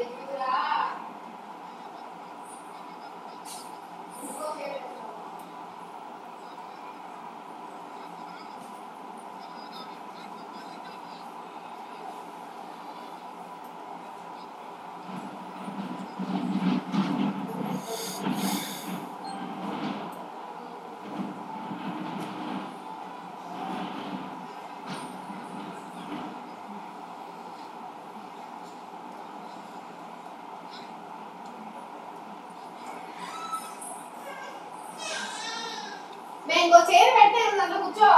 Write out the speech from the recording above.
얘들아. 무거워. నేను ఇంకో చైర్ పెడతాను దాంట్లో కూర్చో.